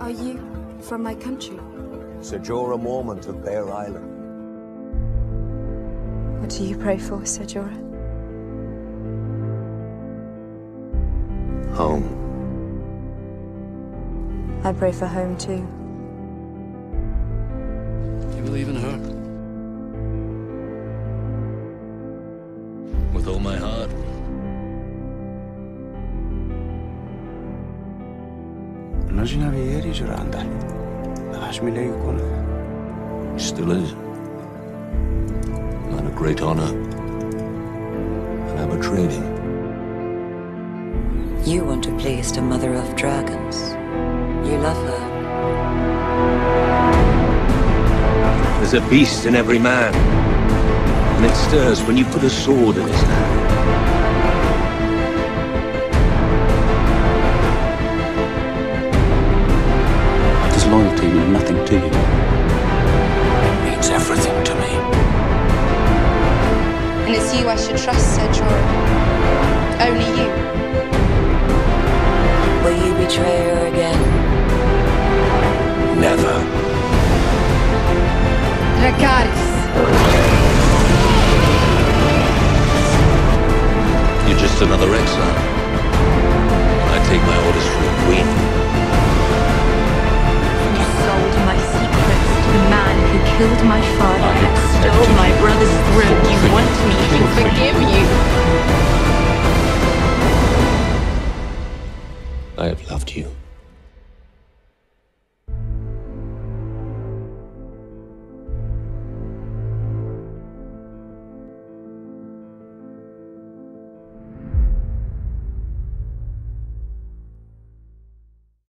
Are you from my country? Sir Jorah Mormont of Bear Island. What do you pray for, Sir Jorah? Home. I pray for home too. You believe in her? With all my heart. Immaginavi ieri, Joranda. Lasciami lei con It still is. Not a great honor. And I'm a trading. You want to please the mother of dragons. You love her. There's a beast in every man. And it stirs when you put a sword in his hand. Loyalty mean nothing to you? It means everything to me. And it's you I should trust, Sir Jorah. Only you. Will you betray her again? Never. Dracarys. You're just another exile. I take my orders from the Queen. killed my father and stole my brother's throne. You want me to forgive you. I have loved you.